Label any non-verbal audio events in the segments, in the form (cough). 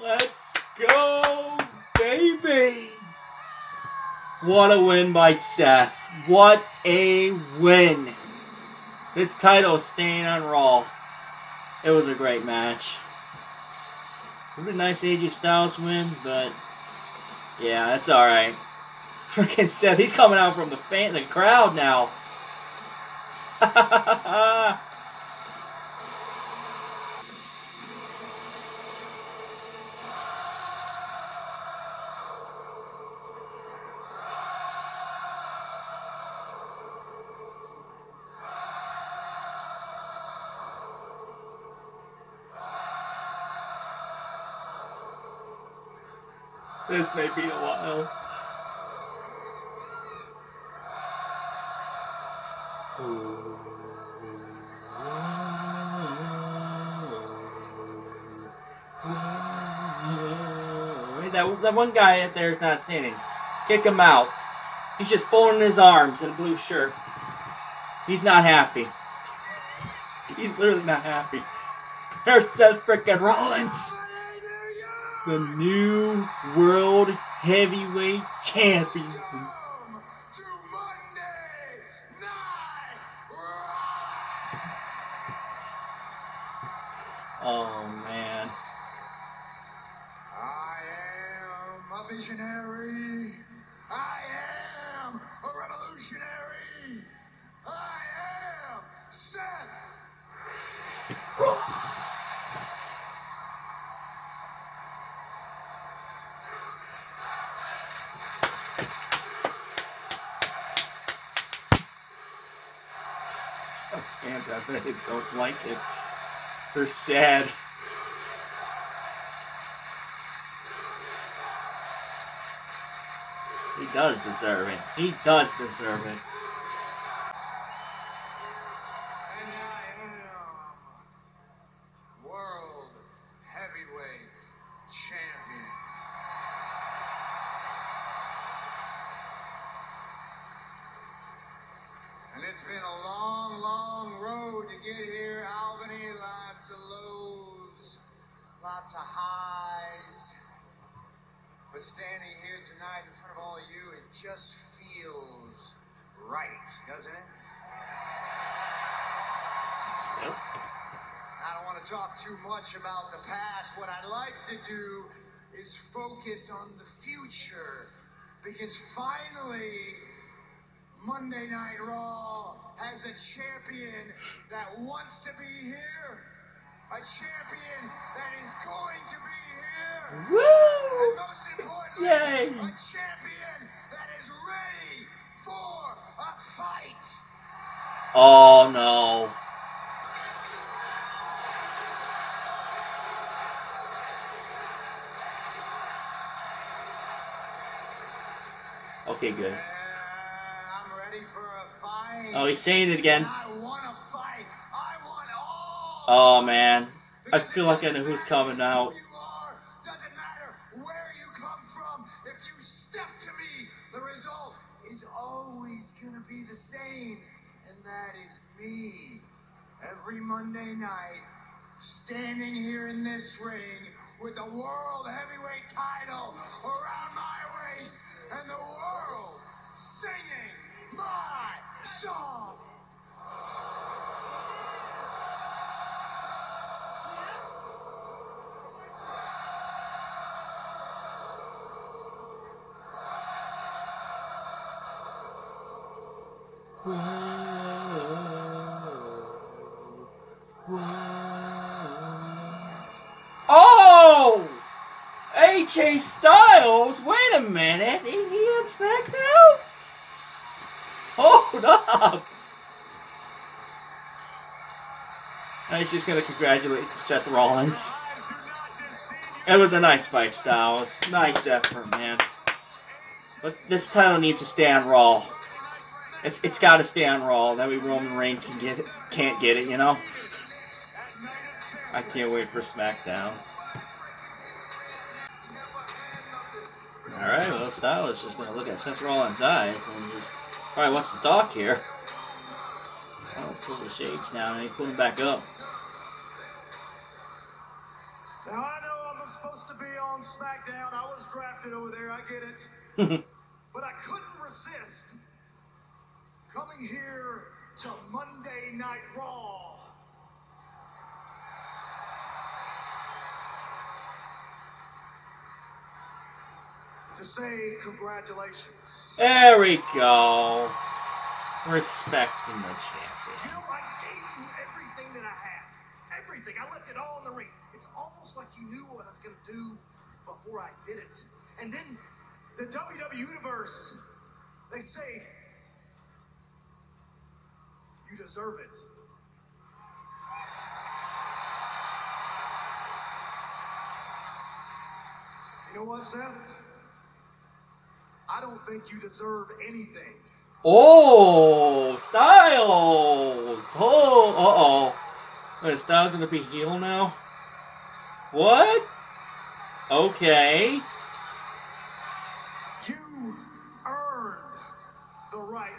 Let's go, baby. What a win by Seth. What a win. This title staying on Raw. It was a great match. It was a nice AJ Styles win, but yeah, that's alright. (laughs) Freaking Seth, he's coming out from the fan, the crowd now. (laughs) this may be a while. That, that one guy out there is not singing. Kick him out. He's just folding his arms in a blue shirt. He's not happy. (laughs) He's literally not happy. There's Seth frickin' Rollins, the new world heavyweight champion. Oh man. I am a visionary. I am a revolutionary. Some fans out there don't like it. They're sad. He does deserve it. He does deserve it. Here, Albany. Lots of lows, lots of highs. But standing here tonight in front of all of you, it just feels right, doesn't it? Yep. I don't want to talk too much about the past. What I'd like to do is focus on the future. Because finally, Monday Night Raw has a champion that wants to be here, a champion that is going to be here, Woo! and most importantly, Yay! a champion that is ready for a fight. Oh no. Okay, good. Yeah, I'm ready for a fight. Oh, he's saying it again. I want to fight. I want all. Oh man. I feel like I know who's coming out. Who you are, doesn't matter where you come from. If you step to me, the result is always gonna be the same, and that is me. Every Monday night, standing here in this ring with the world heavyweight title around my waist, and the world singing my Oh! AJ Styles? Wait a minute. He, he on SmackDown? Hold up! Was just gonna congratulate Seth Rollins. It was a nice fight, Styles. Nice effort, man. But this title needs to stay on Raw. It's it's got to stay on Raw. That way Roman Reigns can get it, can't get it, you know. I can't wait for SmackDown. All right, well, Styles is just gonna look at Seth Rollins' eyes and just probably wants the talk here. I'll pull the shades down and he put them back up. Now I know I'm supposed to be on SmackDown. I was drafted over there. I get it. (laughs) but I couldn't resist coming here to Monday Night Raw. To say congratulations. There we go. Respecting the champion. You know, I gave you everything that I had. Everything. I left it all in the ring. It's almost like you knew what I was going to do before I did it. And then the WWE Universe, they say, you deserve it. You know what, Seth? I don't think you deserve anything. Oh, Styles! Oh, uh oh. Is Styles gonna be heel now? What? Okay. You earned the right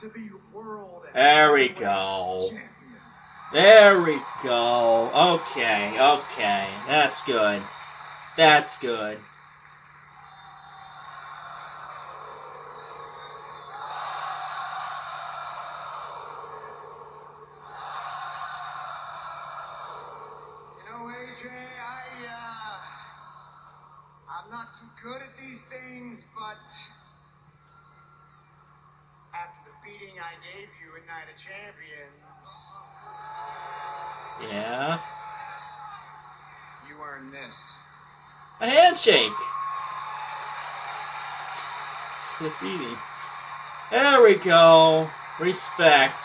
to be world There we go. champion. There we go. Okay, okay. That's good. That's good. AJ, I uh I'm not too good at these things, but after the beating I gave you in Night of Champions, Yeah. you earned this. A handshake. (laughs) The beating. There we go. Respect.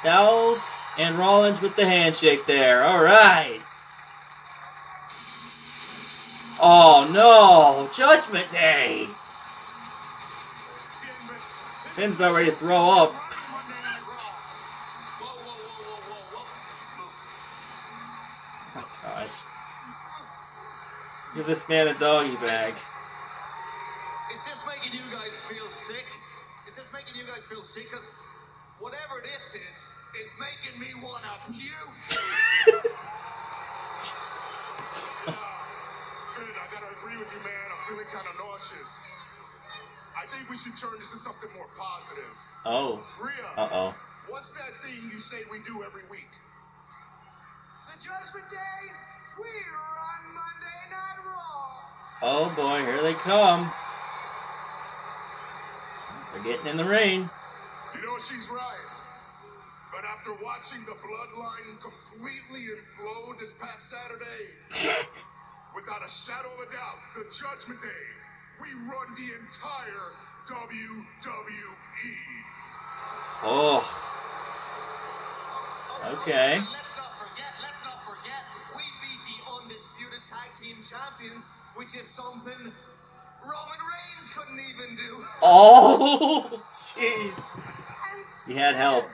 Styles and Rollins with the handshake there. All right. Oh no! Judgment Day. Finn's about ready to throw up. Oh gosh. Give this man a doggy bag. Is this making you guys feel sick? Is this making you guys feel sick? Because whatever this is, it's making me want to puke. (laughs) Finn, I gotta agree with you, man. I'm feeling kind of nauseous. I think we should turn this to something more positive. Oh. Rhea, Uh oh. what's that thing you say we do every week? The Judgment Day, we run Monday Night Raw. Oh boy, here they come. They're getting in the rain. You know, she's right. But after watching the bloodline completely implode this past Saturday, (laughs) without a shadow of a doubt, the Judgment Day, we run the entire. WWE. Oh. Okay. Let's not forget, let's not forget, we beat the undisputed tag team champions, which is something Roman Reigns couldn't even do. (laughs) Oh, jeez. And You had help.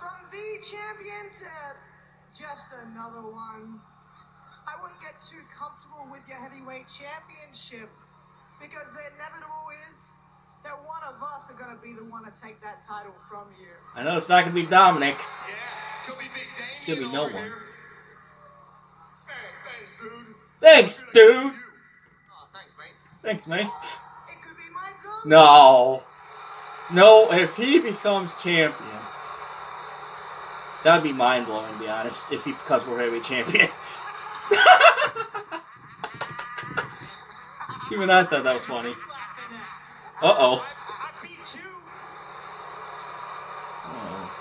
From the champion to just another one. I wouldn't get too comfortable with your heavyweight championship because the inevitable is that one of us are going to be the one to take that title from you. I know it's not gonna be Dominic. Yeah, could be Big Damian Could be no one. here. Hey, thanks, dude. Thanks, I feel like dude. Oh, thanks, mate. Thanks, mate. It could be my turn. No. No, if he becomes champion, that'd be mind blowing, to be honest, if he becomes World Heavyweight Champion. (laughs) (laughs) Even I thought that was funny. Uh oh. Oh.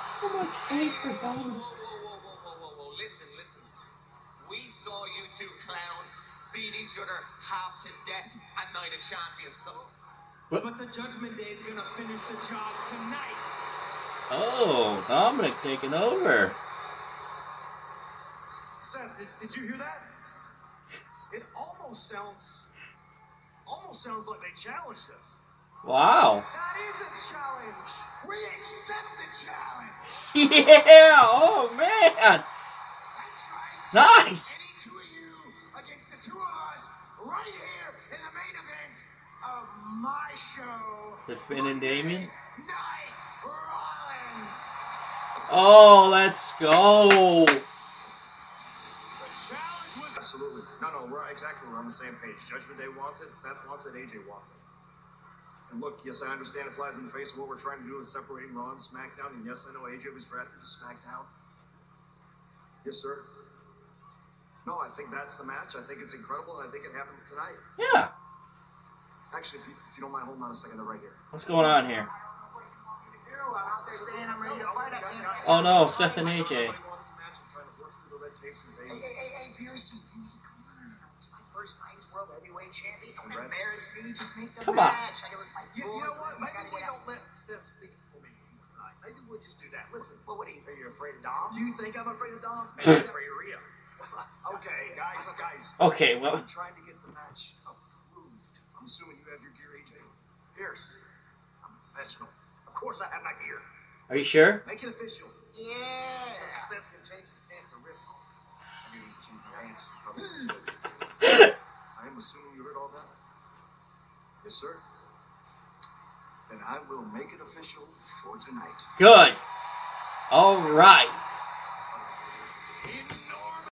(laughs) so Dominic. whoa, whoa, whoa, whoa, whoa, whoa. Listen, listen. We saw you two clowns beat each other half to death at Night of Champions. So, But the Judgment Day is gonna finish the job tonight. Oh, Dominic taking over. Seth, did, did you hear that? It almost sounds, almost sounds like they challenged us. Wow. That is a challenge. We accept the challenge. (laughs) Yeah. Oh man. That's right. Nice. Any two of you my show. Is it Finn and Damian? Rollins. Oh, let's go. The Absolutely. No, no, we're exactly we're on the same page. Judgment Day wants it, Seth wants it, AJ wants it. And look, yes, I understand it flies in the face of what we're trying to do with separating Raw and SmackDown. And yes, I know AJ was drafted to SmackDown. Yes, sir. No, I think that's the match. I think it's incredible, and I think it happens tonight. Yeah. Actually, if you, if you don't mind holding on a second, they're right here. What's going on here? I'm out there saying I'm ready to fight. I can't. Oh no, Seth and AJ. Nobody wants the match. I'm trying to work through the red tapes and say, Hey, hey, hey, hey, Piercy, Piercy, come on. It's my first night as World Heavyweight Champion. Don't Congrats. embarrass me. Just make the Come on. I look like You, you know what? Maybe we don't let Seth speak for me tonight. Maybe we'll just do that. Listen, Well, what are you? Are you afraid of Dom? do you think I'm afraid of Dom? Maybe I'm afraid of Rhea. Okay, guys, guys. Okay, well, I'm trying to get the match approved. I'm assuming you have your gear, AJ. Pearce, I'm a professional. Of course, I have my gear. are you sure? Make it official. Yeah. Seth can change his pants or rip them. I mean, change your pants. Probably should. I am assuming you heard all that. Yes, sir. Then I will make it official for tonight. Good. All right.